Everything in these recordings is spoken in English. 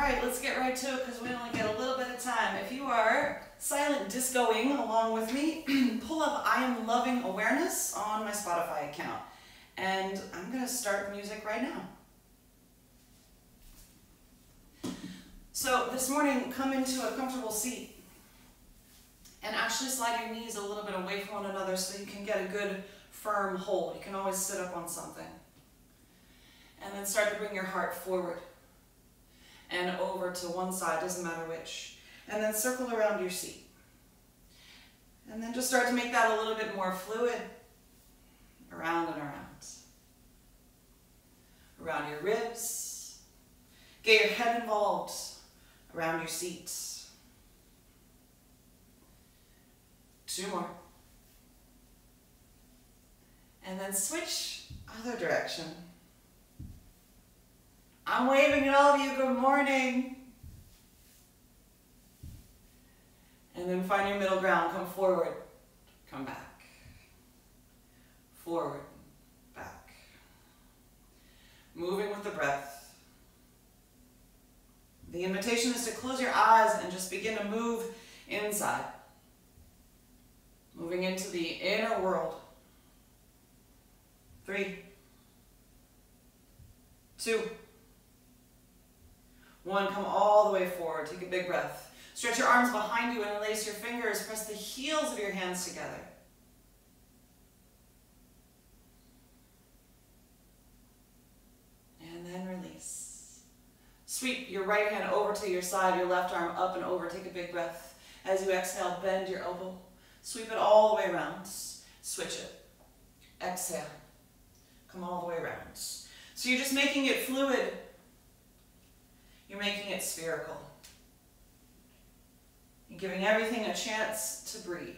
right, let's get right to it because we only get a little bit of time. If you are silent discoing along with me, pull up I Am Loving Awareness on my Spotify account. And I'm going to start music right now. So this morning, come into a comfortable seat and actually slide your knees a little bit away from one another so you can get a good firm hold. You can always sit up on something. And then start to bring your heart forward and over to one side, doesn't matter which. And then circle around your seat. And then just start to make that a little bit more fluid, around and around. Around your ribs. Get your head involved around your seat. Two more. And then switch other direction. I'm waving at all of you. Good morning. And then find your middle ground. Come forward. Come back. Forward. Back. Moving with the breath. The invitation is to close your eyes and just begin to move inside. Moving into the inner world. Three. Two. One, come all the way forward. Take a big breath. Stretch your arms behind you and lace your fingers. Press the heels of your hands together. And then release. Sweep your right hand over to your side, your left arm up and over. Take a big breath. As you exhale, bend your elbow. Sweep it all the way around. Switch it. Exhale. Come all the way around. So you're just making it fluid you're making it spherical. You're giving everything a chance to breathe.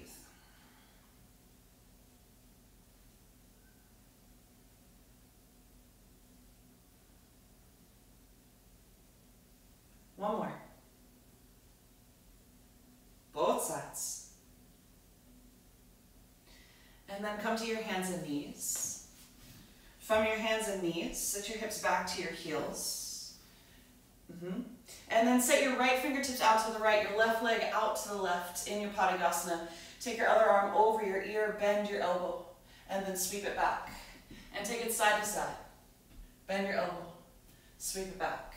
One more. Both sides. And then come to your hands and knees. From your hands and knees, set your hips back to your heels. Mm -hmm. And then set your right fingertips out to the right, your left leg out to the left in your Padayasana. Take your other arm over your ear, bend your elbow, and then sweep it back. And take it side to side. Bend your elbow, sweep it back.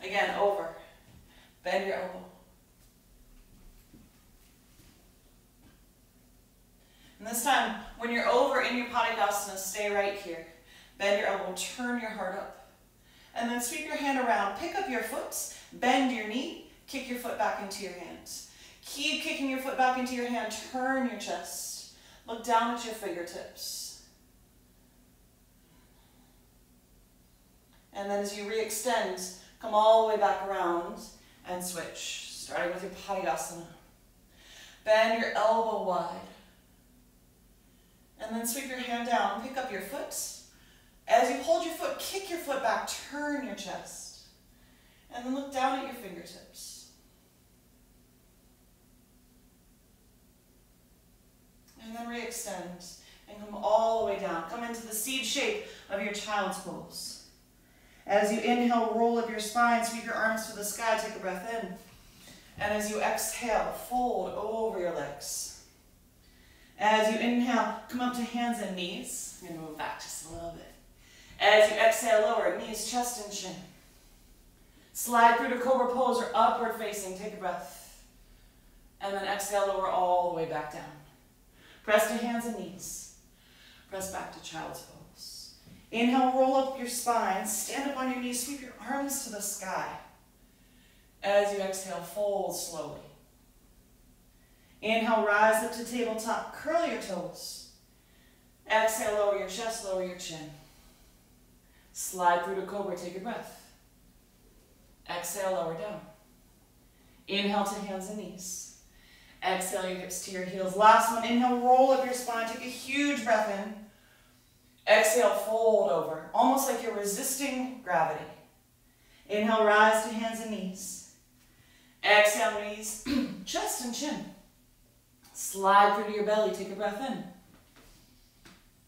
Again, over, bend your elbow. And this time, when you're over in your Padayasana, stay right here. Bend your elbow, turn your heart up. And then sweep your hand around, pick up your foot, bend your knee, kick your foot back into your hands. Keep kicking your foot back into your hand, turn your chest. Look down at your fingertips. And then as you re-extend, come all the way back around and switch, starting with your Padayasana. Bend your elbow wide. And then sweep your hand down, pick up your foot, as you hold your foot, kick your foot back, turn your chest. And then look down at your fingertips. And then re-extend and come all the way down. Come into the seed shape of your child's pose. As you inhale, roll up your spine, sweep your arms to the sky, take a breath in. And as you exhale, fold over your legs. As you inhale, come up to hands and knees. and move back just a little bit. As you exhale, lower, knees, chest, and chin. Slide through to Cobra Pose or upward facing. Take a breath. And then exhale, lower all the way back down. Press to hands and knees. Press back to Child's Pose. Inhale, roll up your spine. Stand up on your knees. Sweep your arms to the sky. As you exhale, fold slowly. Inhale, rise up to tabletop. Curl your toes. Exhale, lower your chest, lower your chin. Slide through to cobra, take a breath. Exhale, lower down. Inhale to hands and knees. Exhale your hips to your heels. Last one, inhale, roll up your spine, take a huge breath in. Exhale, fold over, almost like you're resisting gravity. Inhale, rise to hands and knees. Exhale, knees, chest and chin. Slide through to your belly, take a breath in.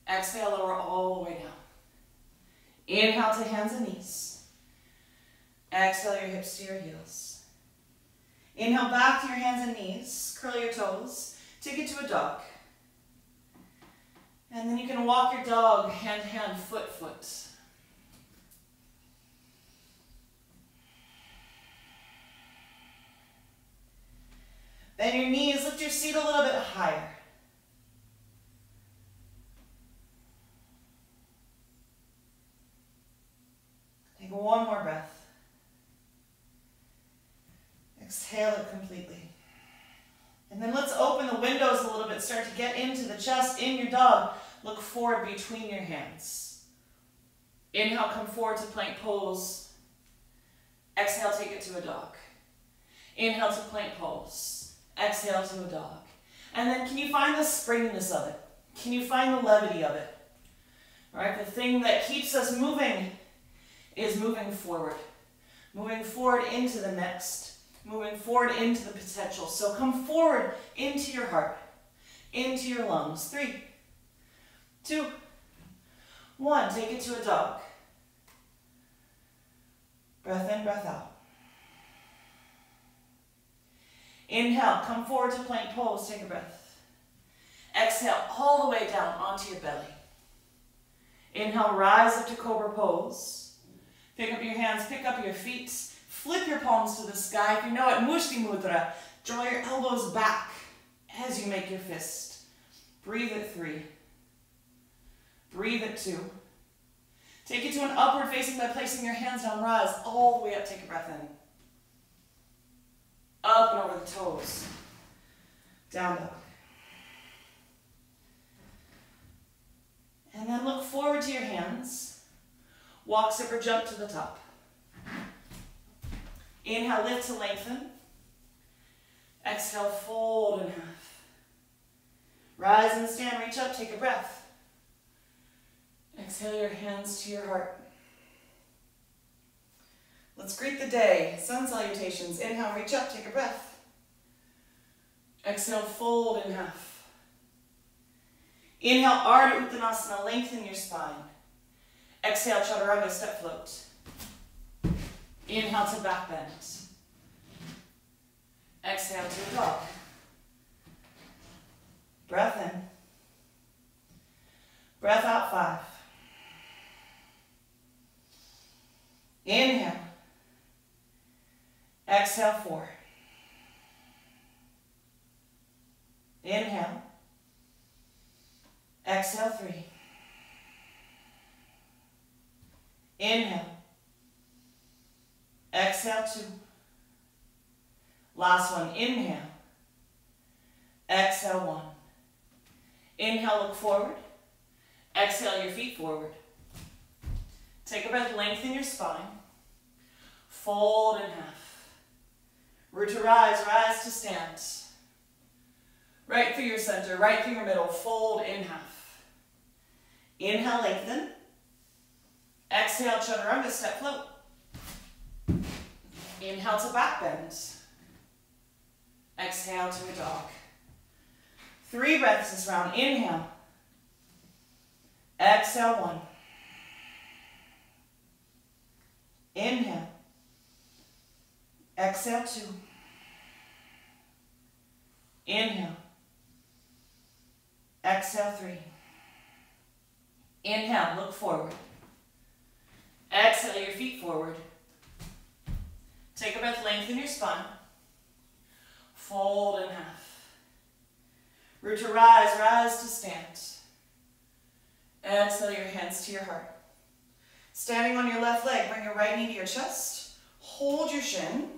Exhale, lower all the way down. Inhale to hands and knees. Exhale your hips to your heels. Inhale back to your hands and knees. Curl your toes. Take it to a dog. And then you can walk your dog hand, hand, foot, foot. Bend your knees, lift your seat a little bit higher. One more breath. Exhale it completely. And then let's open the windows a little bit. Start to get into the chest in your dog. Look forward between your hands. Inhale, come forward to plank pose. Exhale, take it to a dog. Inhale to plank pose. Exhale to a dog. And then can you find the springiness of it? Can you find the levity of it? All right, the thing that keeps us moving is moving forward. Moving forward into the next. Moving forward into the potential. So come forward into your heart, into your lungs. Three, two, one. Take it to a dog. Breath in, breath out. Inhale, come forward to plank pose, take a breath. Exhale all the way down onto your belly. Inhale, rise up to cobra pose. Pick up your hands, pick up your feet, flip your palms to the sky. If you know it, Mushti Mudra. Draw your elbows back as you make your fist. Breathe at three. Breathe at two. Take it to an upward facing by placing your hands down. Rise all the way up. Take a breath in. Up and over the toes. Down dog. And then look forward to your hands. Walk, zipper, jump to the top. Inhale, lift to lengthen. Exhale, fold in half. Rise and stand, reach up, take a breath. Exhale your hands to your heart. Let's greet the day. Sun salutations. Inhale, reach up, take a breath. Exhale, fold in half. Inhale, Ardha Uttanasana, lengthen your spine. Exhale, Chaturanga, step float. Inhale to back bend. Exhale to dog. Breath in. Breath out five. Inhale. Exhale four. Inhale. Exhale three. Inhale. Exhale two. Last one, inhale. Exhale one. Inhale, look forward. Exhale your feet forward. Take a breath, lengthen your spine. Fold in half. Root to rise, rise to stand. Right through your center, right through your middle, fold in half. Inhale, lengthen. Exhale, chaturanga, step float. Inhale to back bend. Exhale to a dog. Three breaths this round. Inhale. Exhale, one. Inhale. Exhale, two. Inhale. Exhale, three. Inhale, look forward. Exhale your feet forward. Take a breath, lengthen your spine. Fold in half. Root to rise, rise to stand. Exhale your hands to your heart. Standing on your left leg, bring your right knee to your chest. Hold your shin.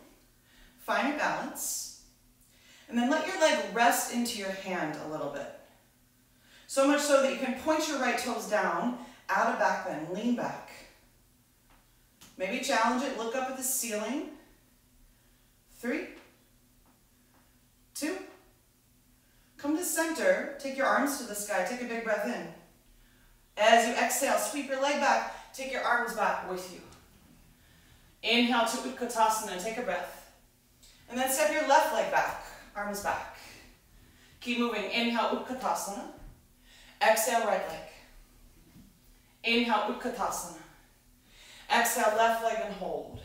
Find your balance. And then let your leg rest into your hand a little bit. So much so that you can point your right toes down, out of back bend, lean back. Maybe challenge it, look up at the ceiling. Three, two, come to center, take your arms to the sky, take a big breath in. As you exhale, sweep your leg back, take your arms back with you. Inhale to Utkatasana, take a breath. And then step your left leg back, arms back. Keep moving, inhale Utkatasana. Exhale, right leg. Inhale, Utkatasana. Exhale, left leg and hold.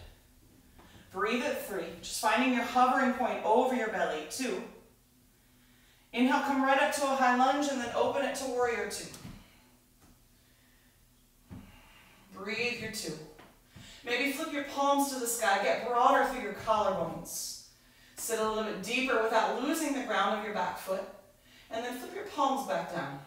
Breathe it three. Just finding your hovering point over your belly. Two. Inhale, come right up to a high lunge and then open it to warrior two. Breathe your two. Maybe flip your palms to the sky. Get broader through your collarbones. Sit a little bit deeper without losing the ground of your back foot. And then flip your palms back down.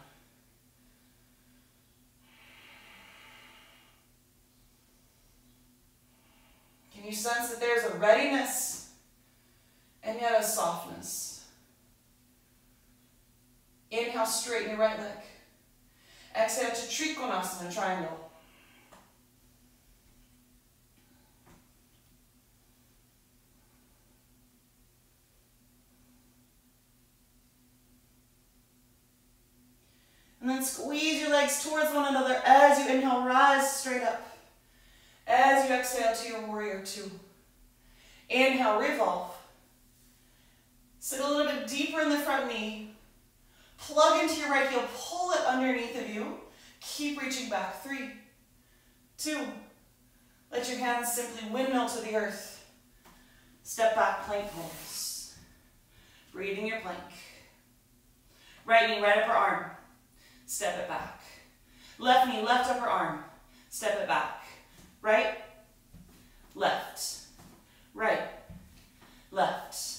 Can you sense that there's a readiness and yet a softness? Inhale, straighten your right leg. Exhale to Trikonasana, triangle. And then squeeze your legs towards one another as you inhale, rise straight up. As you exhale to your warrior two. Inhale, revolve. Sit a little bit deeper in the front knee. Plug into your right heel, pull it underneath of you. Keep reaching back. Three, two. Let your hands simply windmill to the earth. Step back, plank pose. Breathing your plank. Right knee, right upper arm. Step it back. Left knee, left upper arm. Step it back right, left, right, left,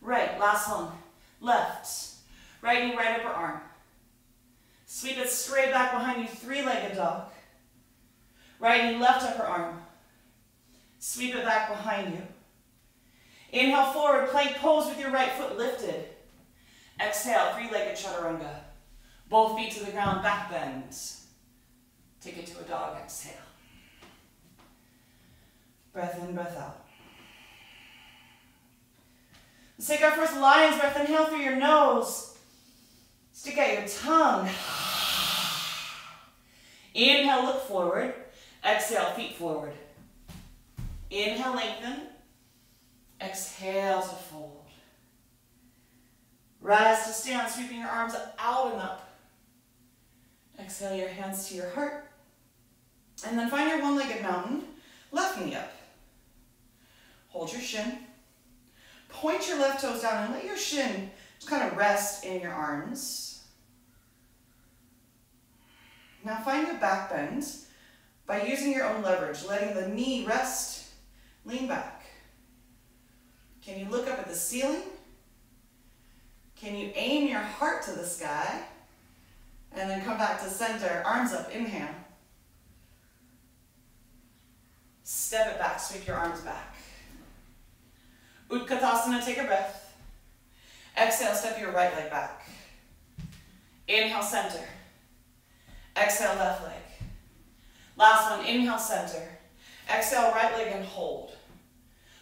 right. Last one, left, right knee, right upper arm. Sweep it straight back behind you, three-legged dog. Right knee, left upper arm. Sweep it back behind you. Inhale forward, plank pose with your right foot lifted. Exhale, three-legged chaturanga. Both feet to the ground, back bend. Take it to a dog, exhale. Breath in, breath out. Let's take our first lion's breath. Inhale through your nose. Stick out your tongue. Inhale, look forward. Exhale, feet forward. Inhale, lengthen. Exhale to fold. Rise to stand, sweeping your arms out and up. Exhale your hands to your heart. And then find your one-legged mountain, left knee up. Hold your shin. Point your left toes down and let your shin just kind of rest in your arms. Now find your back bend by using your own leverage, letting the knee rest, lean back. Can you look up at the ceiling? Can you aim your heart to the sky? And then come back to center, arms up, inhale. Step it back, sweep your arms back. Utkatasana, take a breath. Exhale, step your right leg back. Inhale, center. Exhale, left leg. Last one, inhale, center. Exhale, right leg and hold.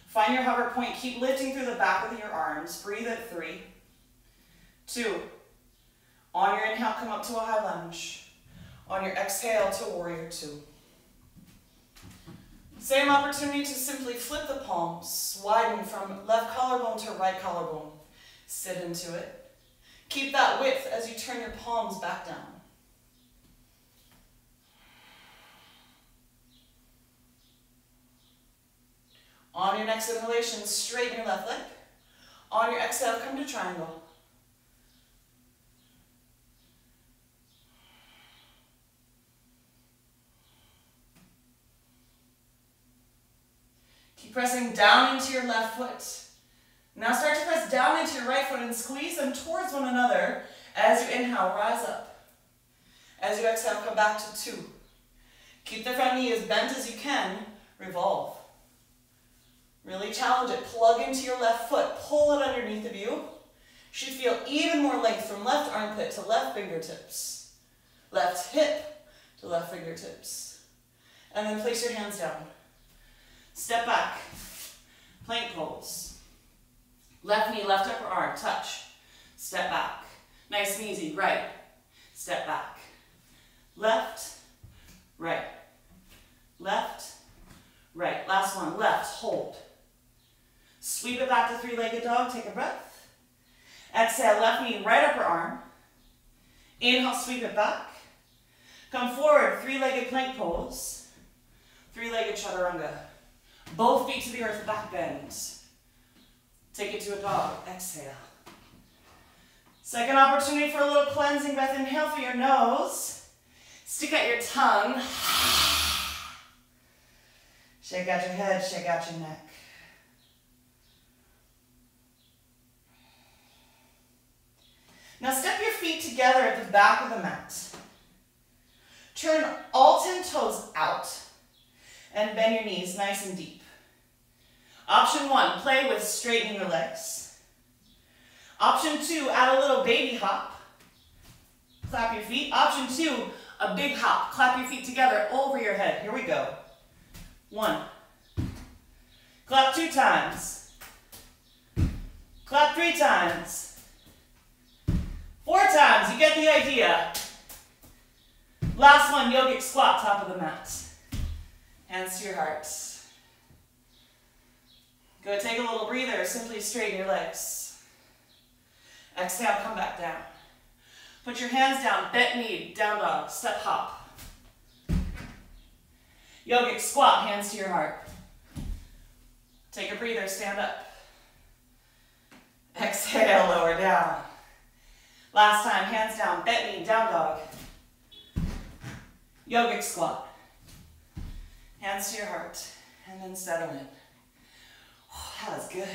Find your hover point. Keep lifting through the back of your arms. Breathe at three, two. On your inhale, come up to a high lunge. On your exhale to warrior two. Same opportunity to simply flip the palms, widen from left collarbone to right collarbone. Sit into it. Keep that width as you turn your palms back down. On your next inhalation, straighten your left leg. On your exhale, come to triangle. Pressing down into your left foot. Now start to press down into your right foot and squeeze them towards one another as you inhale, rise up. As you exhale, come back to two. Keep the front knee as bent as you can, revolve. Really challenge it. Plug into your left foot, pull it underneath of you. Should feel even more length from left armpit to left fingertips. Left hip to left fingertips. And then place your hands down. Step back, plank pose. Left knee, left upper arm, touch. Step back. Nice and easy, right. Step back. Left, right. Left, right. Last one, left, hold. Sweep it back to three-legged dog, take a breath. Exhale, left knee, right upper arm. Inhale, sweep it back. Come forward, three-legged plank pose. Three-legged chaturanga. Both feet to the earth, back bend. Take it to a dog, exhale. Second opportunity for a little cleansing breath. Inhale through your nose. Stick out your tongue. Shake out your head, shake out your neck. Now step your feet together at the back of the mat. Turn all 10 toes out and bend your knees nice and deep. Option one, play with straightening your legs. Option two, add a little baby hop. Clap your feet. Option two, a big hop. Clap your feet together over your head. Here we go. One. Clap two times. Clap three times. Four times, you get the idea. Last one, yogic squat, top of the mat. Hands to your heart. Go take a little breather, simply straighten your legs. Exhale, come back down. Put your hands down, bent knee, down dog, step hop. Yogic squat, hands to your heart. Take a breather, stand up. Exhale, lower down. Last time, hands down, bent knee, down dog. Yogic squat. Hands to your heart, and then settle in. Oh, that was good.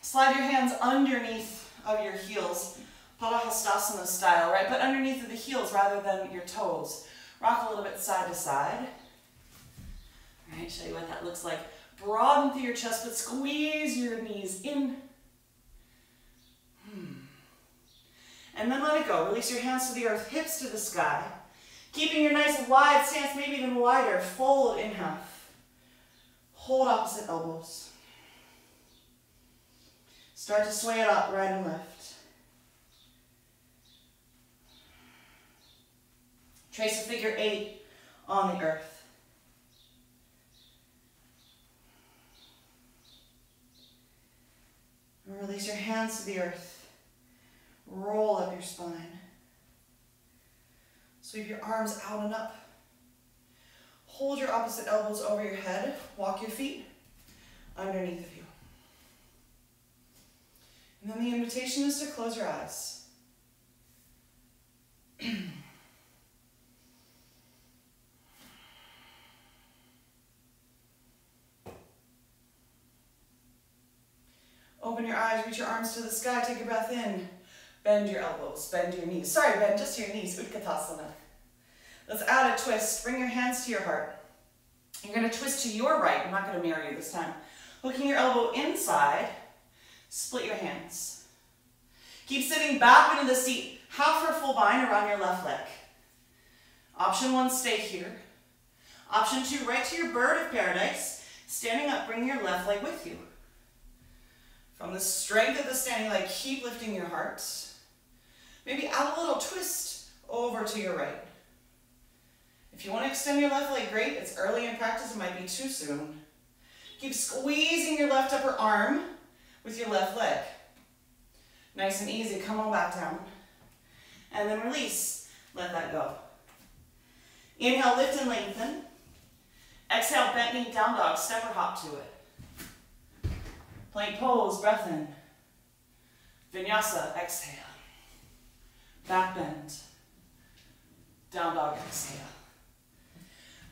Slide your hands underneath of your heels, Padahastasana style, right? But underneath of the heels rather than your toes. Rock a little bit side to side. All right, show you what that looks like. Broaden through your chest, but squeeze your knees in. Hmm. And then let it go. Release your hands to the earth, hips to the sky. Keeping your nice wide stance, maybe even wider. Fold in half. Hold opposite elbows. Start to sway it up right and left. Trace a figure eight on the earth. Release your hands to the earth. Roll up your spine. Sweep your arms out and up. Hold your opposite elbows over your head. Walk your feet underneath of you. And then the invitation is to close your eyes. Open your eyes, reach your arms to the sky, take a breath in. Bend your elbows, bend your knees. Sorry, bend just your knees, Utkatasana. Let's add a twist. Bring your hands to your heart. You're gonna twist to your right. I'm not gonna mirror you this time. Hooking your elbow inside, split your hands. Keep sitting back into the seat, half for full bind around your left leg. Option one, stay here. Option two, right to your bird of paradise. Standing up, bring your left leg with you. From the strength of the standing leg, keep lifting your heart. Maybe add a little twist over to your right. If you want to extend your left leg, great. It's early in practice, it might be too soon. Keep squeezing your left upper arm with your left leg. Nice and easy, come on back down. And then release, let that go. Inhale, lift and lengthen. Exhale, bent knee, down dog, step or hop to it. Plank pose, breath in. Vinyasa, exhale. Back bend. Down dog, exhale.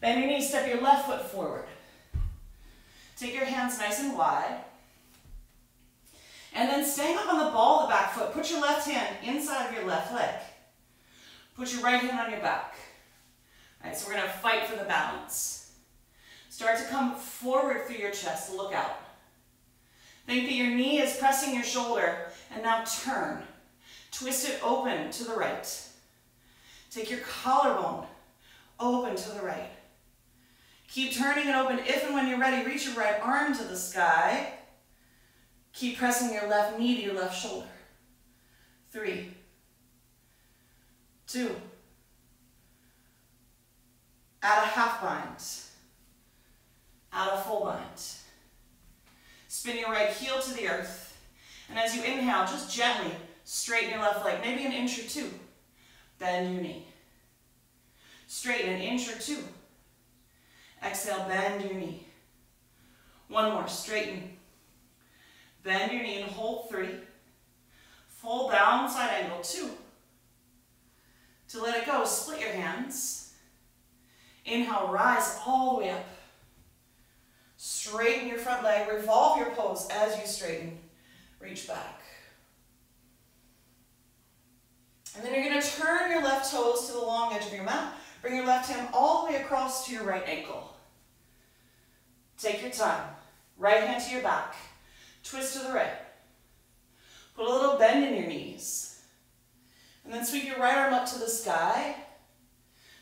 Bend your knees, step your left foot forward. Take your hands nice and wide. And then staying up on the ball of the back foot, put your left hand inside of your left leg. Put your right hand on your back. All right, so we're gonna fight for the balance. Start to come forward through your chest, look out. Think that your knee is pressing your shoulder, and now turn. Twist it open to the right. Take your collarbone open to the right. Keep turning it open. If and when you're ready, reach your right arm to the sky. Keep pressing your left knee to your left shoulder. Three, two, add a half bind, add a full bind. Spin your right heel to the earth. And as you inhale, just gently straighten your left leg, maybe an inch or two. Bend your knee. Straighten an inch or two. Exhale, bend your knee. One more, straighten. Bend your knee and hold three. Full down side angle, two. To let it go, split your hands. Inhale, rise all the way up. Straighten your front leg, revolve your pose as you straighten. Reach back. And then you're gonna turn your left toes to the long edge of your mat. Bring your left hand all the way across to your right ankle. Take your time. Right hand to your back. Twist to the right. Put a little bend in your knees. And then sweep your right arm up to the sky.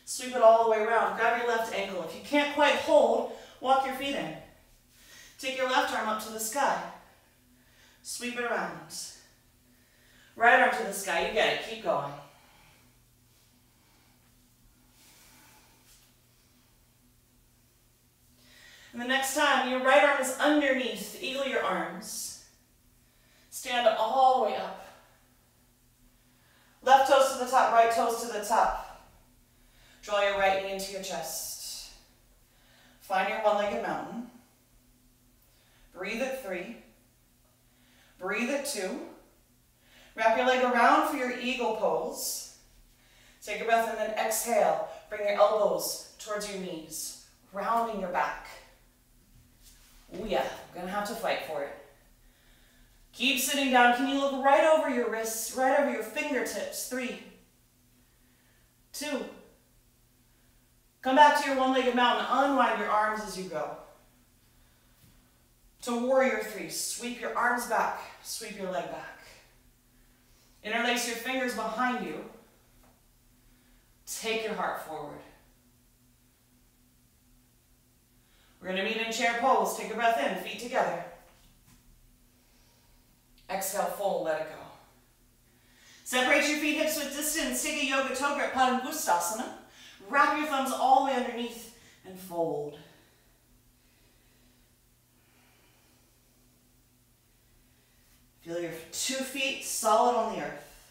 Sweep it all the way around. Grab your left ankle. If you can't quite hold, walk your feet in. Take your left arm up to the sky. Sweep it around. Right arm to the sky. You get it. Keep going. And the next time, your right arm is underneath. The eagle your arms. Stand all the way up. Left toes to the top, right toes to the top. Draw your right knee into your chest. Find your one-legged mountain. Breathe at three. Breathe at two. Wrap your leg around for your eagle pose. Take a breath and then exhale. Bring your elbows towards your knees, rounding your back. Oh yeah, I'm gonna have to fight for it. Keep sitting down. Can you look right over your wrists, right over your fingertips? Three, two. Come back to your one-legged mountain. Unwind your arms as you go. To warrior three, sweep your arms back, sweep your leg back. Interlace your fingers behind you. Take your heart forward. We're going to meet in chair pose. Take a breath in, feet together. Exhale, fold, let it go. Separate your feet hips with distance. Take a yoga toe grip, Padangusthasana. Wrap your thumbs all the way underneath and fold. Feel your two feet solid on the earth.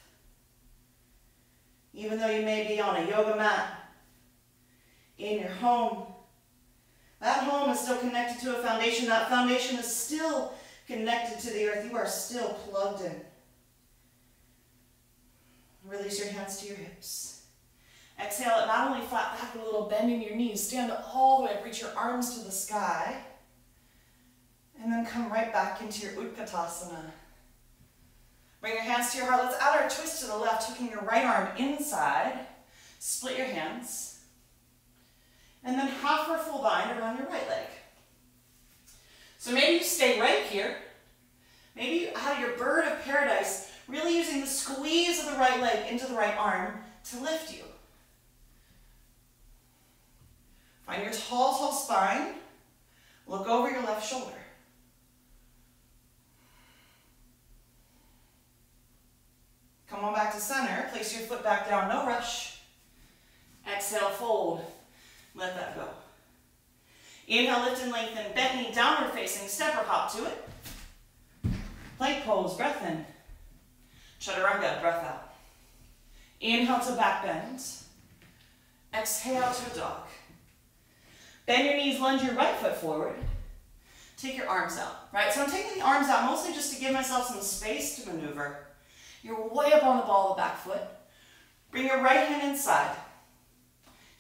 Even though you may be on a yoga mat, in your home, that home is still connected to a foundation. That foundation is still connected to the earth. You are still plugged in. Release your hands to your hips. Exhale it not only flat back, a little bend in your knees. Stand all the way up, reach your arms to the sky. And then come right back into your Utkatasana. Bring your hands to your heart. Let's add our twist to the left, hooking your right arm inside. Split your hands. And then half or full bind around your right leg. So maybe you stay right here. Maybe you have your bird of paradise, really using the squeeze of the right leg into the right arm to lift you. Find your tall, tall spine. Look over your left shoulder. Come on back to center. Place your foot back down, no rush. Exhale, fold. Let that go. Inhale, lift and lengthen. Bent knee, downward facing. Step or hop to it. Plank pose, breath in. Chaturanga, breath out. Inhale to back bend. Exhale to dog. Bend your knees, lunge your right foot forward. Take your arms out, right? So I'm taking the arms out mostly just to give myself some space to maneuver. You're way up on the ball of the back foot. Bring your right hand inside.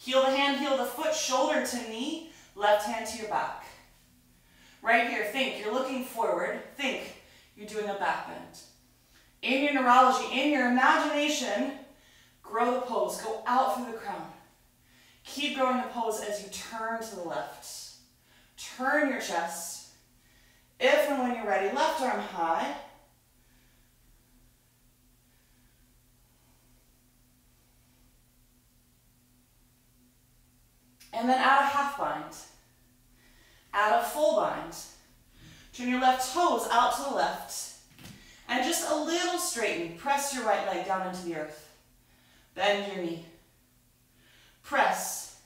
Heel to hand, heel to foot, shoulder to knee, left hand to your back. Right here, think, you're looking forward. Think, you're doing a back bend. In your neurology, in your imagination, grow the pose. Go out through the crown. Keep growing the pose as you turn to the left. Turn your chest. If and when you're ready, left arm high. And then add a half bind. Add a full bind. Turn your left toes out to the left. And just a little straighten. Press your right leg down into the earth. Bend your knee. Press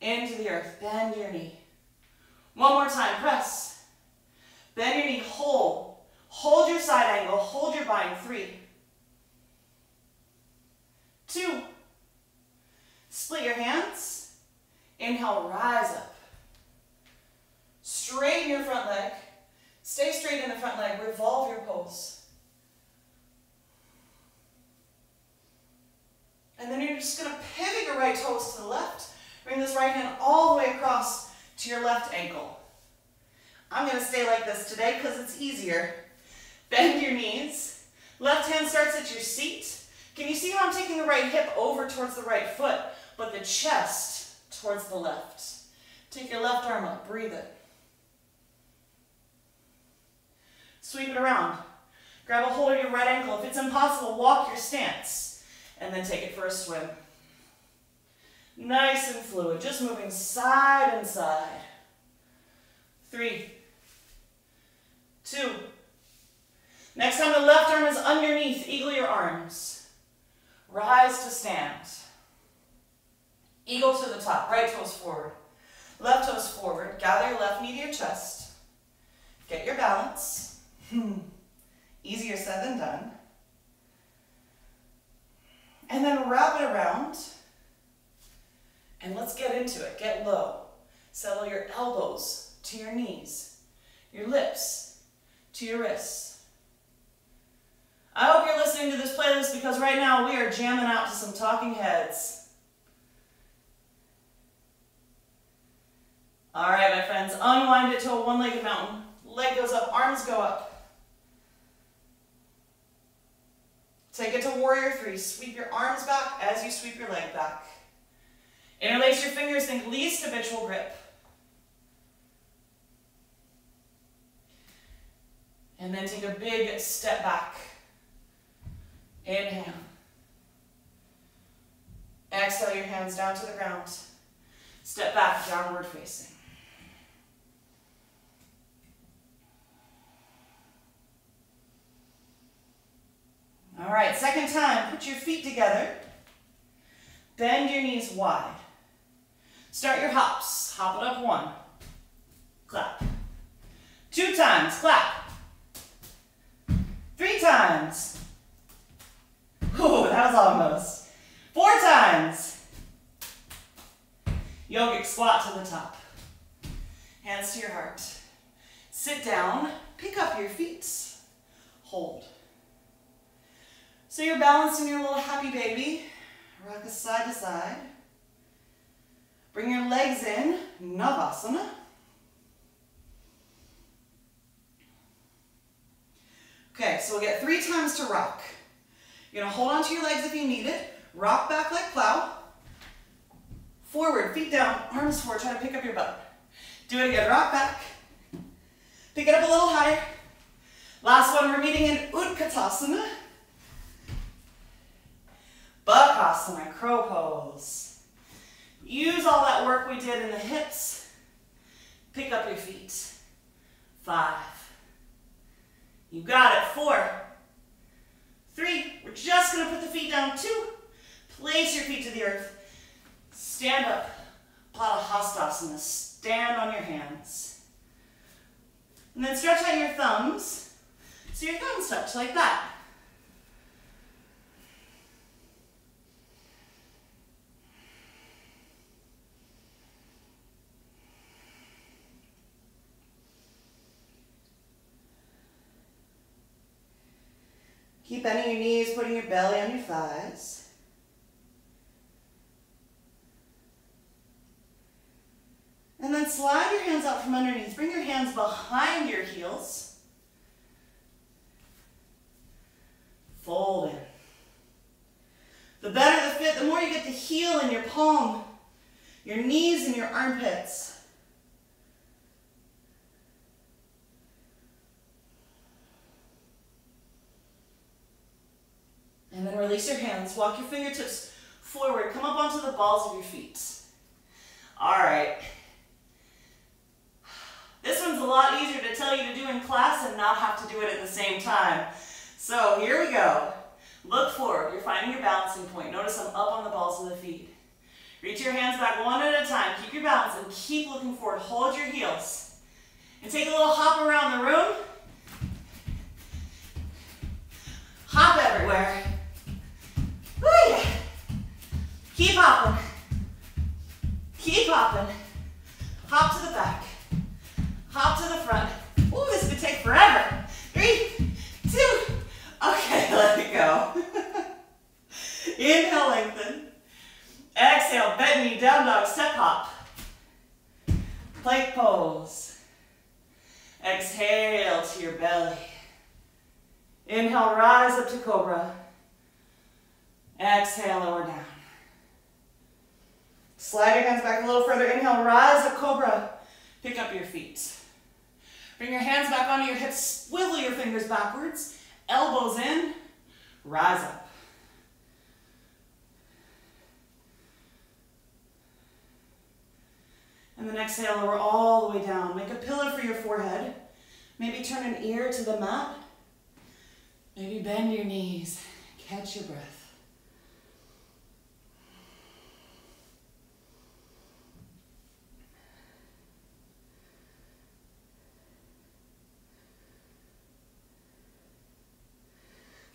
into the earth. Bend your knee. One more time. Press. Bend your knee. Hold. Hold your side angle. Hold your bind. Three. Two. Split your hands. Inhale, rise up. straighten your front leg. Stay straight in the front leg. Revolve your pose. And then you're just going to pivot your right toes to the left. Bring this right hand all the way across to your left ankle. I'm going to stay like this today because it's easier. Bend your knees. Left hand starts at your seat. Can you see how I'm taking the right hip over towards the right foot, but the chest towards the left? Take your left arm up. Breathe it. Sweep it around. Grab a hold of your right ankle. If it's impossible, walk your stance. And then take it for a swim. Nice and fluid. Just moving side and side. Three. Two. Next time the left arm is underneath, eagle your arms. Rise to stand. Eagle to the top, right toes forward. Left toes forward. Gather your left knee to your chest. Get your balance. Easier said than done. And then wrap it around. And let's get into it. Get low. Settle your elbows to your knees. Your lips to your wrists. I hope you're listening to this playlist because right now we are jamming out to some Talking Heads. All right, my friends, unwind it to a one-legged mountain. Leg goes up, arms go up. Take it to warrior three. Sweep your arms back as you sweep your leg back. Interlace your fingers, think least habitual grip. And then take a big step back. Inhale. Exhale your hands down to the ground. Step back, downward facing. All right, second time, put your feet together. Bend your knees wide. Start your hops. Hop it up one. Clap. Two times, clap. Three times. Oh, that was almost. Four times. Yogic squat to the top. Hands to your heart. Sit down, pick up your feet. Hold. So you're balancing your little happy baby. Rock it side to side. Bring your legs in, Navasana. Okay, so we'll get three times to rock. You're gonna hold onto your legs if you need it. Rock back like plow. Forward, feet down, arms forward, try to pick up your butt. Do it again, rock back. Pick it up a little higher. Last one, we're meeting in Utkatasana. Bakasana, crow pose. Use all that work we did in the hips. Pick up your feet. Five. You got it. Four. Three. We're just going to put the feet down. Two. Place your feet to the earth. Stand up. Padahastasana. Stand on your hands. And then stretch out your thumbs. So your thumbs touch like that. Bending your knees, putting your belly on your thighs. And then slide your hands out from underneath. Bring your hands behind your heels. Fold in. The better the fit, the more you get the heel in your palm, your knees and your armpits. And then release your hands. Walk your fingertips forward. Come up onto the balls of your feet. All right. This one's a lot easier to tell you to do in class and not have to do it at the same time. So here we go. Look forward. You're finding your balancing point. Notice I'm up on the balls of the feet. Reach your hands back one at a time. Keep your balance and keep looking forward. Hold your heels. And take a little hop around the room. Hop everywhere. Keep hopping. Keep hopping. Hop to the back. Hop to the front. Ooh, this could take forever. Three, two, okay, let it go. Inhale, lengthen. Exhale, bend knee, down dog, step hop. Plank pose. Exhale to your belly. Inhale, rise up to cobra. Exhale, lower down. Slide your hands back a little further. Inhale, rise up, cobra. Pick up your feet. Bring your hands back onto your hips. Swivel your fingers backwards. Elbows in. Rise up. And then exhale, lower all the way down. Make a pillow for your forehead. Maybe turn an ear to the mat. Maybe bend your knees. Catch your breath.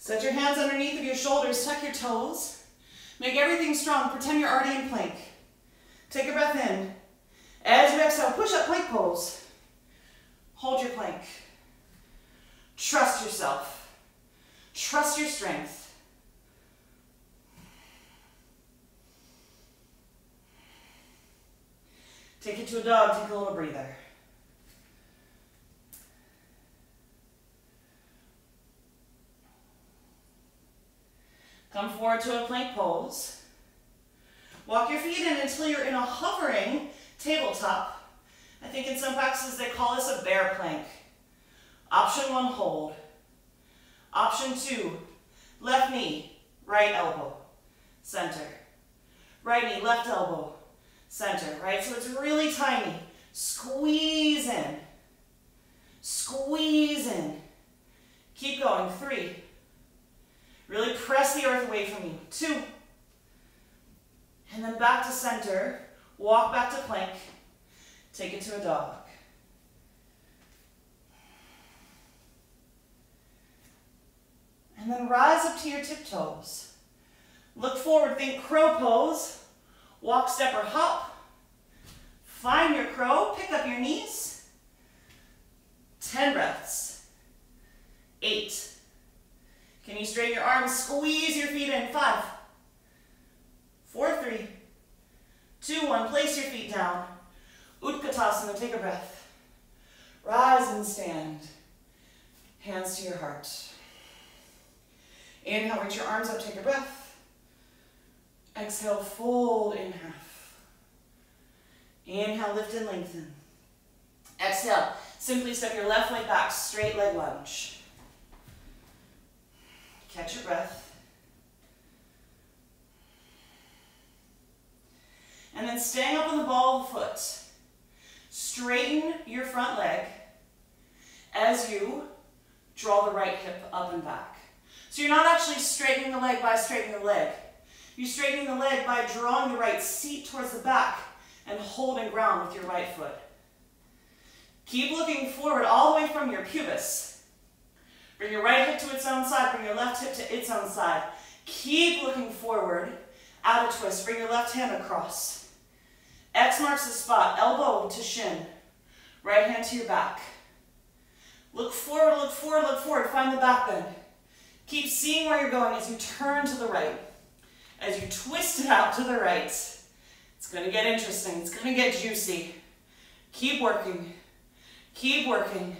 Set your hands underneath of your shoulders, tuck your toes. Make everything strong, pretend you're already in plank. Take a breath in. As you exhale, push up plank pose. Hold your plank. Trust yourself. Trust your strength. Take it to a dog, take a little breather. Come forward to a plank pose. Walk your feet in until you're in a hovering tabletop. I think in some practices they call this a bear plank. Option one, hold. Option two, left knee, right elbow, center. Right knee, left elbow, center, right? So it's really tiny. Squeeze in. Squeeze in. Keep going. Three, Really press the earth away from you. Two. And then back to center. Walk back to plank. Take it to a dog. And then rise up to your tiptoes. Look forward, think crow pose. Walk, step, or hop. Find your crow, pick up your knees. 10 breaths. Eight. Can you straighten your arms? Squeeze your feet in. Five, four, three, two, one. Place your feet down. Utkatasana, take a breath. Rise and stand. Hands to your heart. Inhale, reach your arms up, take a breath. Exhale, fold in half. Inhale, lift and lengthen. Exhale, simply step your left leg back, straight leg lunge. Catch your breath. And then staying up on the ball of the foot, straighten your front leg as you draw the right hip up and back. So you're not actually straightening the leg by straightening the leg. You're straightening the leg by drawing the right seat towards the back and holding ground with your right foot. Keep looking forward all the way from your pubis. Bring your right hip to its own side. Bring your left hip to its own side. Keep looking forward. Out of twist. Bring your left hand across. X marks the spot. Elbow to shin. Right hand to your back. Look forward, look forward, look forward. Find the back bend. Keep seeing where you're going as you turn to the right. As you twist it out to the right. It's going to get interesting. It's going to get juicy. Keep working. Keep working.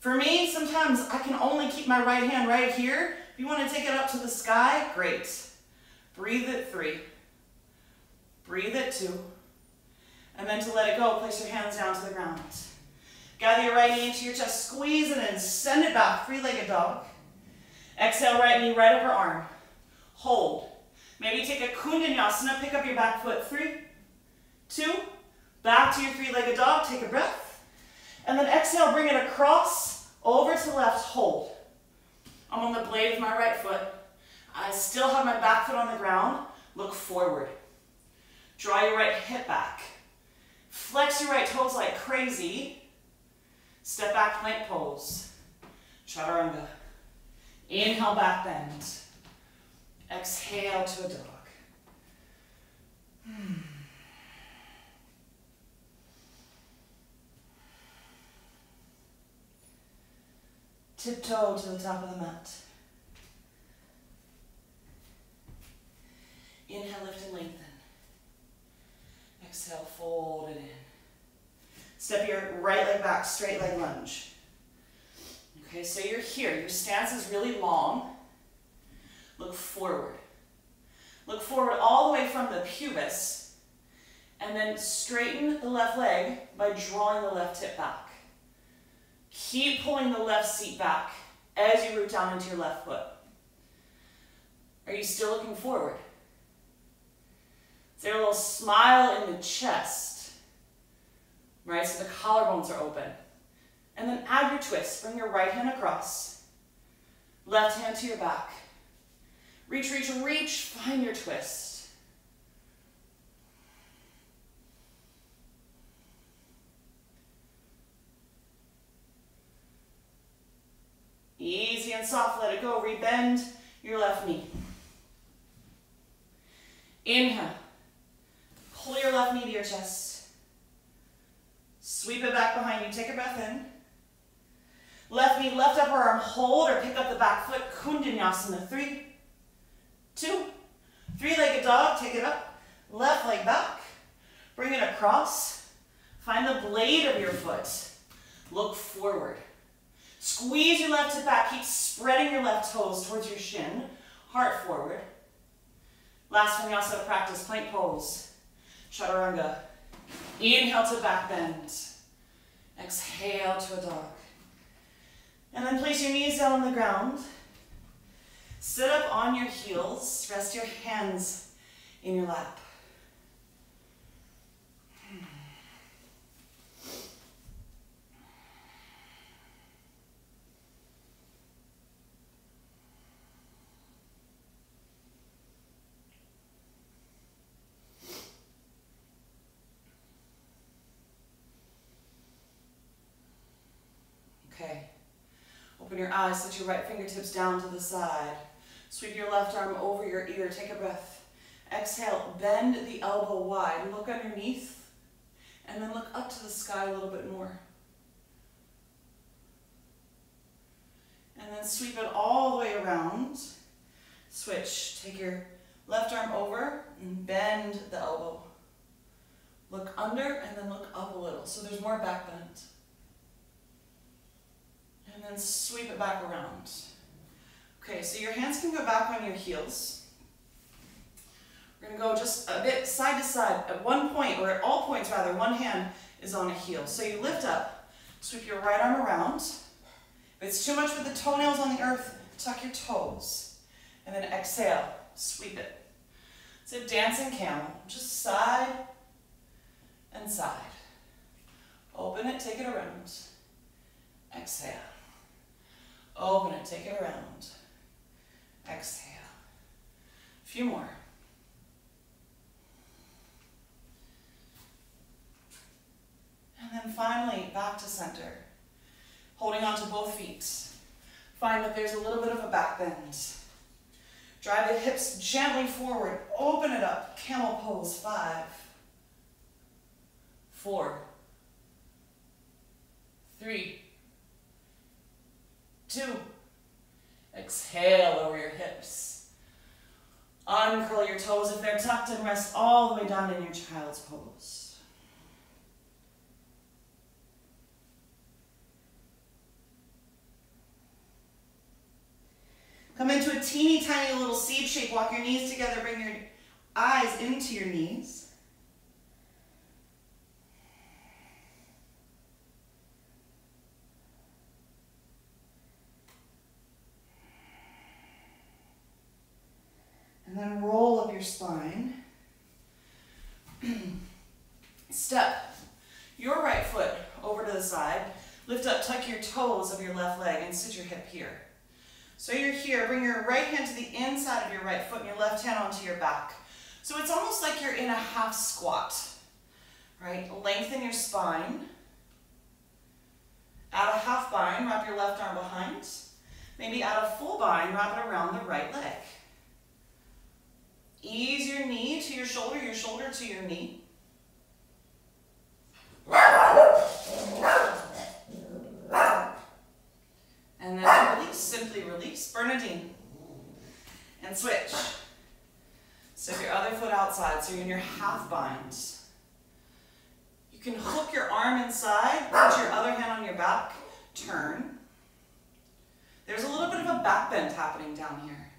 For me, sometimes I can only keep my right hand right here. If you want to take it up to the sky, great. Breathe at three. Breathe at two. And then to let it go, place your hands down to the ground. Gather your right knee into your chest, squeeze it in, send it back, three-legged dog. Exhale, right knee, right upper arm. Hold. Maybe take a Koundinyasana, pick up your back foot. Three, two, back to your three-legged dog, take a breath. And then exhale, bring it across, over to left, hold. I'm on the blade of my right foot. I still have my back foot on the ground. Look forward. Draw your right hip back. Flex your right toes like crazy. Step back plank pose. Chaturanga. Inhale, back bend. Exhale to a dog. Hmm. Tiptoe to the top of the mat. Inhale, lift and lengthen. Exhale, fold it in. Step your right leg back, straight leg lunge. Okay, so you're here. Your stance is really long. Look forward. Look forward all the way from the pubis, and then straighten the left leg by drawing the left hip back. Keep pulling the left seat back as you root down into your left foot. Are you still looking forward? Is there a little smile in the chest? Right, so the collarbones are open. And then add your twist. Bring your right hand across. Left hand to your back. Reach, reach, reach. Find your twist. Easy and soft, let it go. Rebend your left knee. Inhale. Pull your left knee to your chest. Sweep it back behind you. Take a breath in. Left knee, left upper arm, hold or pick up the back foot. Koundinyasana. Three, two, three-legged dog. Take it up. Left leg back. Bring it across. Find the blade of your foot. Look forward. Squeeze your left hip back. Keep spreading your left toes towards your shin. Heart forward. Last vinyasa practice, plank pose. Chaturanga. Inhale to back bend. Exhale to a dog. And then place your knees down on the ground. Sit up on your heels. Rest your hands in your lap. Okay. Open your eyes, set your right fingertips down to the side. Sweep your left arm over your ear. Take a breath. Exhale, bend the elbow wide. Look underneath, and then look up to the sky a little bit more. And then sweep it all the way around. Switch. Take your left arm over and bend the elbow. Look under and then look up a little. So there's more back bend and then sweep it back around. Okay, so your hands can go back on your heels. We're gonna go just a bit side to side. At one point, or at all points rather, one hand is on a heel. So you lift up, sweep your right arm around. If it's too much with the toenails on the earth, tuck your toes. And then exhale, sweep it. It's a dancing camel, just side and side. Open it, take it around. Exhale. Open it, take it around. Exhale. A few more. And then finally, back to center. Holding onto both feet. Find that there's a little bit of a back bend. Drive the hips gently forward. Open it up. Camel pose. Five, four, three, two. Exhale over your hips. Uncurl your toes if they're tucked and rest all the way down in your child's pose. Come into a teeny tiny little seed shape. Walk your knees together. Bring your eyes into your knees. And then roll up your spine. Step your right foot over to the side. Lift up, tuck your toes of your left leg and sit your hip here. So you're here, bring your right hand to the inside of your right foot and your left hand onto your back. So it's almost like you're in a half squat, right? Lengthen your spine. Add a half bind, wrap your left arm behind. Maybe add a full bind, wrap it around the right leg. Ease your knee to your shoulder, your shoulder to your knee. And then release, simply release, Bernadine. And switch. So if your other foot outside, so you're in your half bind. You can hook your arm inside, put your other hand on your back, turn. There's a little bit of a back bend happening down here.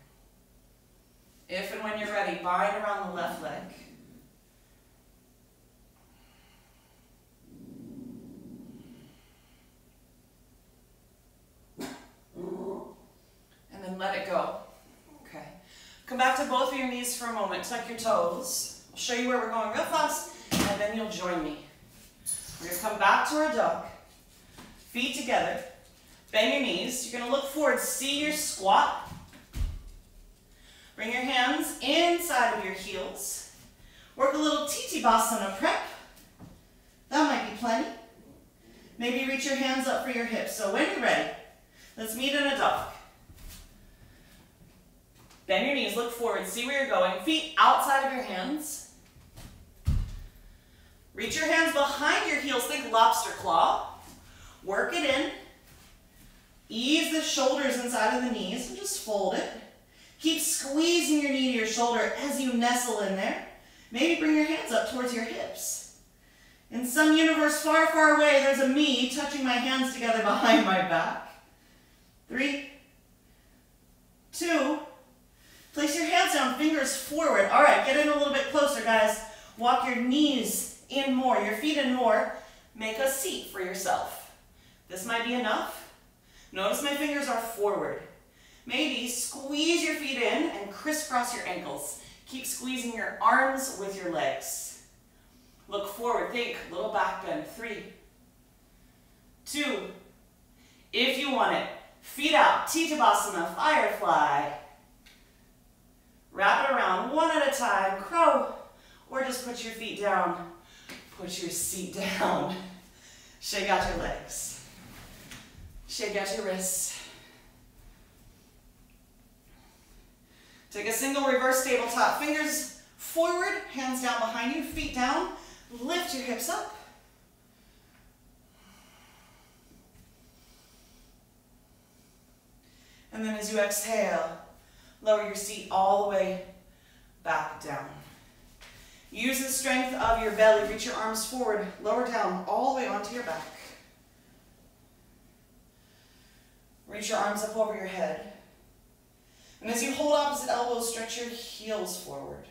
If and when you're ready, bind around the left leg. And then let it go. Okay. Come back to both of your knees for a moment. Tuck your toes. I'll show you where we're going real fast, and then you'll join me. We're going to come back to our dog. Feet together. Bend your knees. You're going to look forward. See your squat. Bring your hands inside of your heels. Work a little Tittibhasana prep. That might be plenty. Maybe reach your hands up for your hips. So when you're ready, let's meet in a dog. Bend your knees, look forward, see where you're going. Feet outside of your hands. Reach your hands behind your heels, think lobster claw. Work it in. Ease the shoulders inside of the knees and just fold it. Keep squeezing your knee to your shoulder as you nestle in there. Maybe bring your hands up towards your hips. In some universe far, far away, there's a me touching my hands together behind my back. Three, two, place your hands down, fingers forward. All right, get in a little bit closer, guys. Walk your knees in more, your feet in more. Make a seat for yourself. This might be enough. Notice my fingers are forward. Maybe squeeze your feet in and crisscross your ankles. Keep squeezing your arms with your legs. Look forward, think, little back bend. Three, two, if you want it, feet out, Tittibhasana, firefly. Wrap it around one at a time, crow, or just put your feet down, put your seat down. Shake out your legs. Shake out your wrists. Take a single reverse tabletop. Fingers forward, hands down behind you, feet down. Lift your hips up. And then as you exhale, lower your seat all the way back down. Use the strength of your belly. Reach your arms forward, lower down, all the way onto your back. Reach your arms up over your head. And as you hold opposite elbows, stretch your heels forward.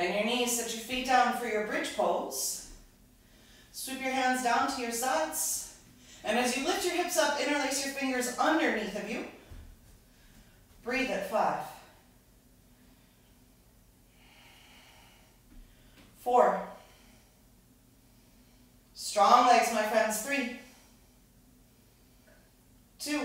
Bend your knees, set your feet down for your bridge pose. Sweep your hands down to your sides. And as you lift your hips up, interlace your fingers underneath of you. Breathe at five. Four. Strong legs, my friends. Three. Two.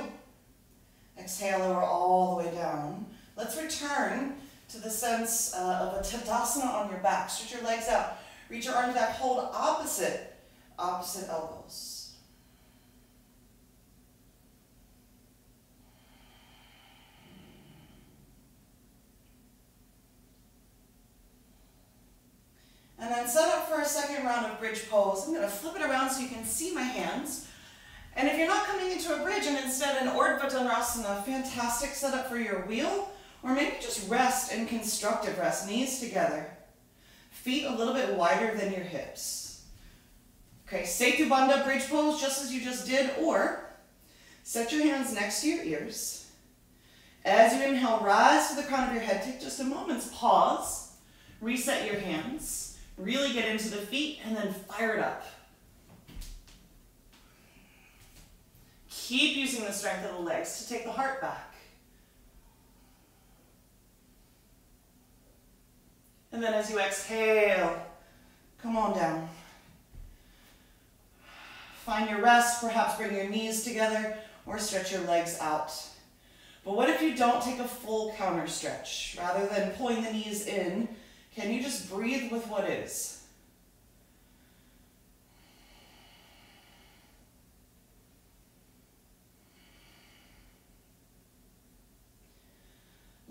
Exhale, lower all the way down. Let's return to the sense uh, of a Tadasana on your back. Stretch your legs out. Reach your arms back. Hold opposite, opposite elbows. And then set up for a second round of bridge pose. I'm going to flip it around so you can see my hands. And if you're not coming into a bridge and instead an Urdhva Dhanurasana, fantastic setup for your wheel, or maybe just rest in constructive rest, knees together. Feet a little bit wider than your hips. Okay, Setu Bandha bridge pose just as you just did, or set your hands next to your ears. As you inhale, rise to the crown of your head. Take just a moment's pause. Reset your hands. Really get into the feet and then fire it up. Keep using the strength of the legs to take the heart back. And then as you exhale, come on down. Find your rest, perhaps bring your knees together or stretch your legs out. But what if you don't take a full counter stretch? Rather than pulling the knees in, can you just breathe with what is?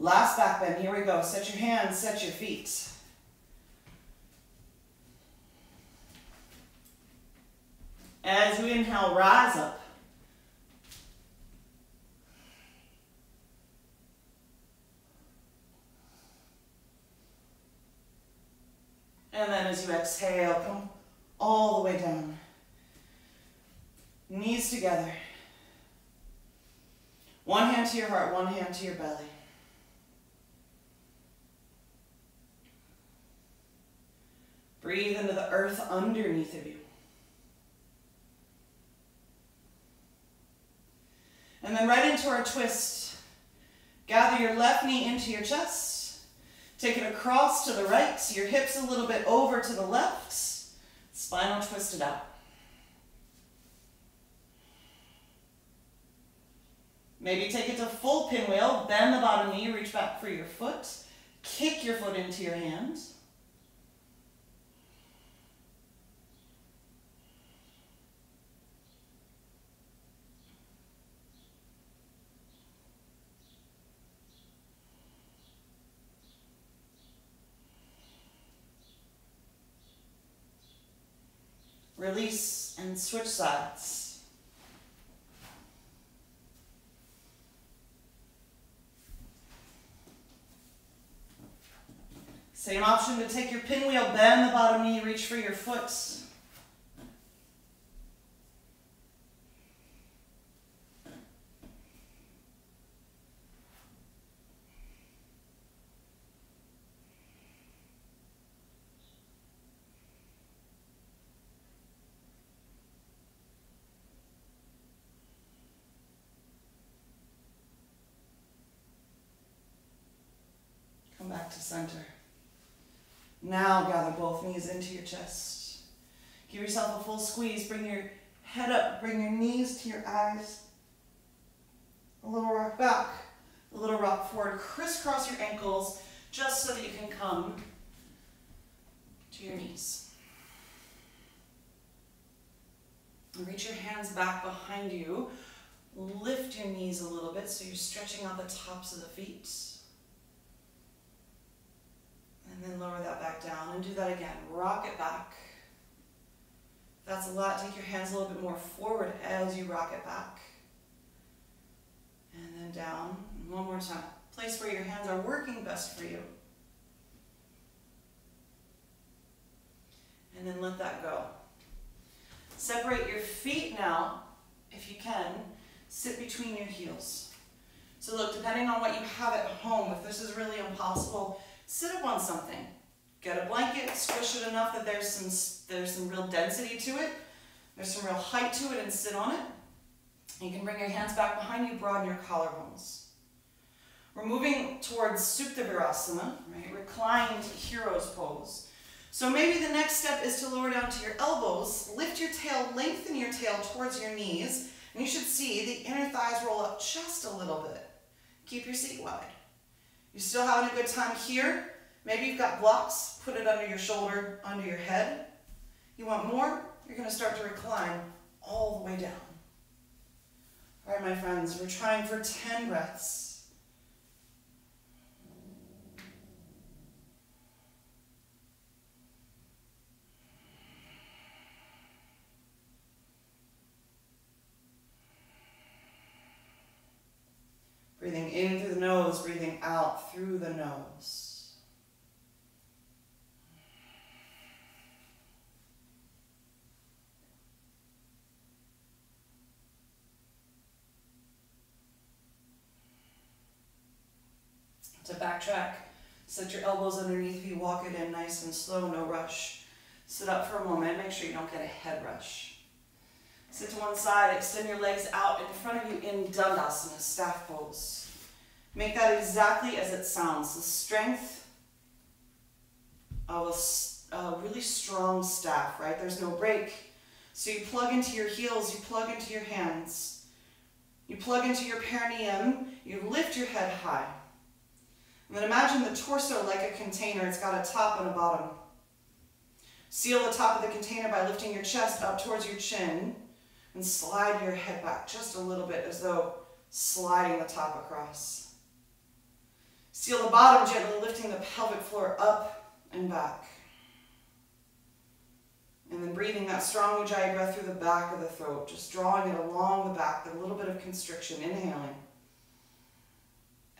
Last back bend, here we go. Set your hands, set your feet. As you inhale, rise up. And then as you exhale, come all the way down. Knees together. One hand to your heart, one hand to your belly. Breathe into the earth underneath of you. And then right into our twist. Gather your left knee into your chest. Take it across to the right, so your hips a little bit over to the left. Spinal twist it out. Maybe take it to full pinwheel, bend the bottom knee, reach back for your foot, kick your foot into your hands. Release and switch sides. Same option to take your pinwheel, bend the bottom knee, reach for your foot. back to center. Now gather both knees into your chest. Give yourself a full squeeze. Bring your head up. Bring your knees to your eyes. A little rock back. A little rock forward. Crisscross your ankles just so that you can come to your knees. reach your hands back behind you. Lift your knees a little bit so you're stretching out the tops of the feet. And then lower that back down and do that again. Rock it back. That's a lot, take your hands a little bit more forward as you rock it back. And then down. one more time. Place where your hands are working best for you. And then let that go. Separate your feet now, if you can. Sit between your heels. So look, depending on what you have at home, if this is really impossible, sit up on something. Get a blanket, squish it enough that there's some, there's some real density to it. There's some real height to it and sit on it. You can bring your hands back behind you, broaden your collarbones. We're moving towards Supta Virasana, right? Reclined hero's pose. So maybe the next step is to lower down to your elbows, lift your tail, lengthen your tail towards your knees, and you should see the inner thighs roll up just a little bit. Keep your seat wide. You're still having a good time here. Maybe you've got blocks, put it under your shoulder, under your head. You want more? You're going to start to recline all the way down. All right, my friends, we're trying for 10 breaths. Breathing in the nose, breathing out through the nose. To backtrack, set your elbows underneath you, walk it in nice and slow, no rush. Sit up for a moment, make sure you don't get a head rush. Sit to one side, extend your legs out in front of you in Dandasana, staff pose. Make that exactly as it sounds. The strength of a, a really strong staff, right? There's no break. So you plug into your heels, you plug into your hands. You plug into your perineum, you lift your head high. And then imagine the torso like a container. It's got a top and a bottom. Seal the top of the container by lifting your chest up towards your chin and slide your head back just a little bit as though sliding the top across. Seal the bottom gently, lifting the pelvic floor up and back. And then breathing that strong Ujjayi breath through the back of the throat, just drawing it along the back, a little bit of constriction. Inhaling.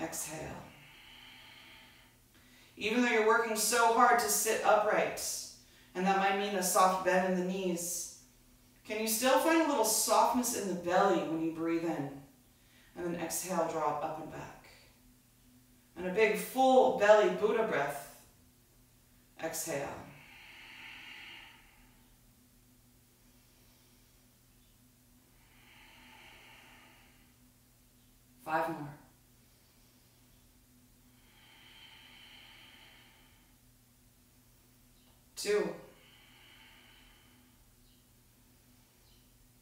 Exhale. Even though you're working so hard to sit upright, and that might mean a soft bend in the knees, can you still find a little softness in the belly when you breathe in? And then exhale, drop up and back. And a big full belly Buddha breath. Exhale. Five more. Two.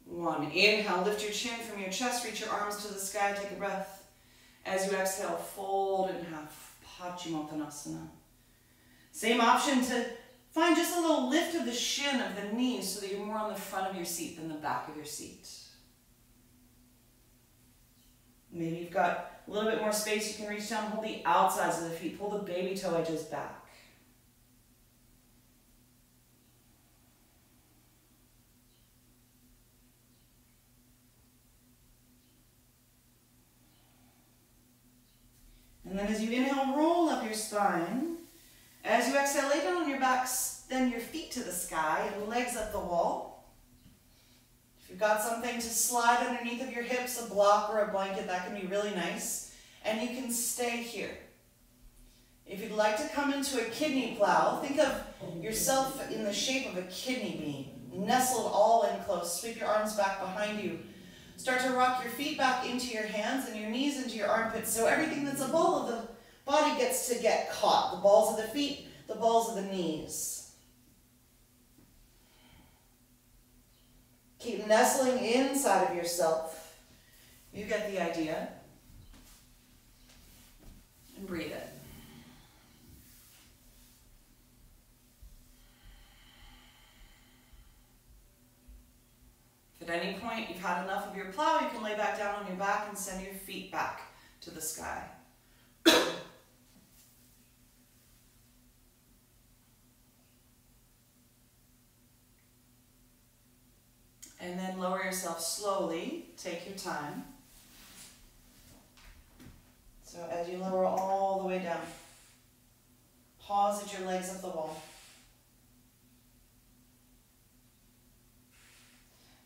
One. Inhale, lift your chin from your chest, reach your arms to the sky, take a breath. As you exhale, fold in half, Paschimottanasana. Same option to find just a little lift of the shin of the knees so that you're more on the front of your seat than the back of your seat. Maybe you've got a little bit more space, you can reach down, hold the outsides of the feet, pull the baby toe edges back. And then as you inhale, roll up your spine. As you exhale, lay down on your back, then your feet to the sky and legs up the wall. If you've got something to slide underneath of your hips, a block or a blanket, that can be really nice. And you can stay here. If you'd like to come into a kidney plow, think of yourself in the shape of a kidney bean, nestled all in close. Sweep your arms back behind you Start to rock your feet back into your hands and your knees into your armpits so everything that's a ball of the body gets to get caught. The balls of the feet, the balls of the knees. Keep nestling inside of yourself. You get the idea. And breathe in. At any point you've had enough of your plow, you can lay back down on your back and send your feet back to the sky. and then lower yourself slowly. Take your time. So as you lower all the way down, pause at your legs of the wall.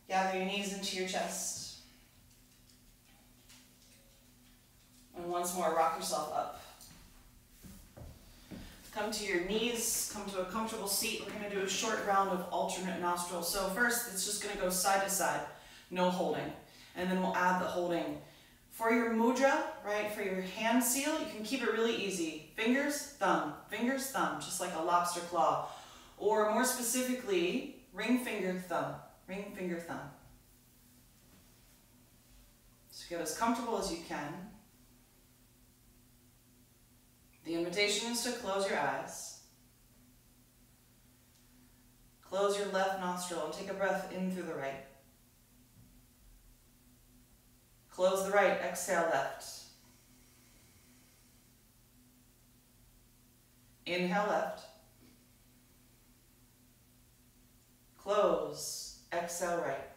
Gather your knees into your chest. And once more, rock yourself up. Come to your knees, come to a comfortable seat. We're to do a short round of alternate nostrils. So first, it's just going to go side to side, no holding. And then we'll add the holding. For your mudra, right, for your hand seal, you can keep it really easy. Fingers, thumb, fingers, thumb, just like a lobster claw. Or more specifically, ring finger, thumb. Ring, finger, thumb. So get as comfortable as you can. The invitation is to close your eyes. Close your left nostril and take a breath in through the right. Close the right, exhale left. Inhale left. Close exhale right.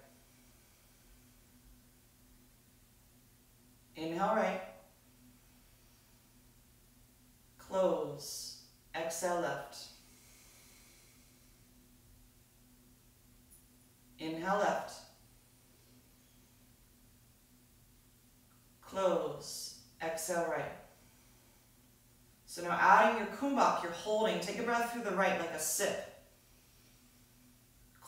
Inhale right. Close. Exhale left. Inhale left. Close. Exhale right. So now adding your kumbhak, you're holding. Take a breath through the right like a sip.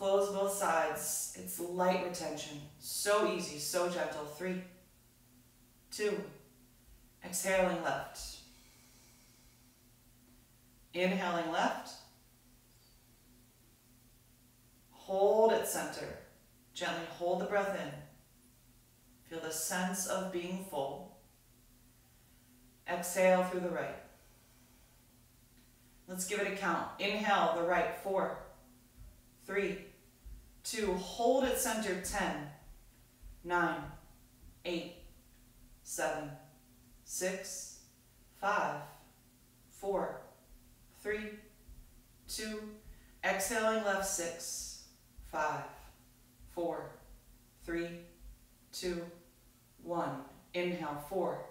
Close both sides. It's light retention. So easy, so gentle. Three, two, exhaling left. Inhaling left. Hold at center. Gently hold the breath in. Feel the sense of being full. Exhale through the right. Let's give it a count. Inhale the right, four, three, two, hold it centered, 10, 9, 8, 7, 6, 5, 4, 3, 2, exhaling left 6, five, four, three, two, one. Inhale, four,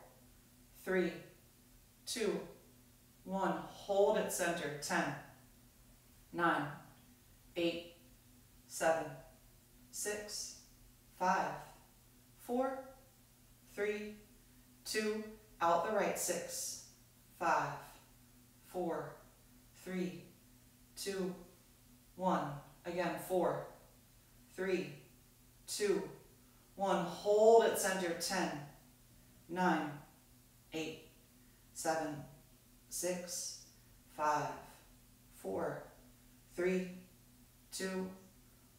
three, two, one. Hold at center, ten, nine, eight, seven, six, five, four, three, two, out the right, six, five, four, three, two, one. Again, four, three, two, one. Hold at center, ten, nine, eight, seven, six, five, four, three, two,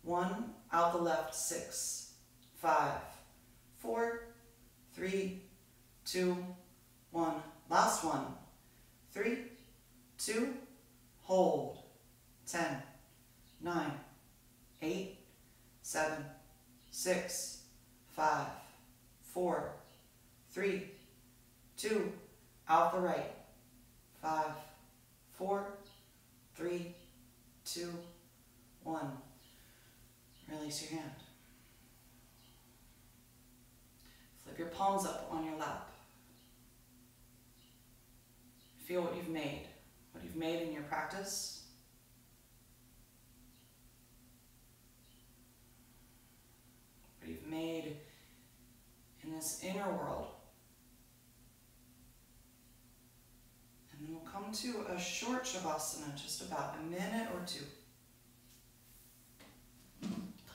one. Out the left, six, five, four, three, two, one. Last one. Three, two, hold. Ten, nine, eight, seven, six, five, four, three, two, out the right. Five, four, three, two, one. Release your hand. Flip your palms up on your lap. Feel what you've made, what you've made in your practice. What you've made in this inner world. And then we'll come to a short Shavasana, just about a minute or two.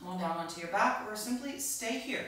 On down onto your back or simply stay here.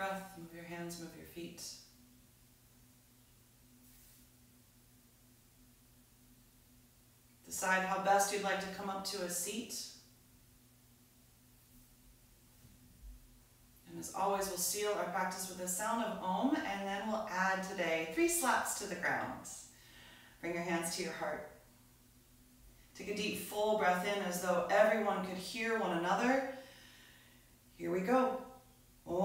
Breath, move your hands, move your feet. Decide how best you'd like to come up to a seat. And as always, we'll seal our practice with the sound of Om, and then we'll add today three slaps to the ground. Bring your hands to your heart. Take a deep, full breath in as though everyone could hear one another. Here we go. Three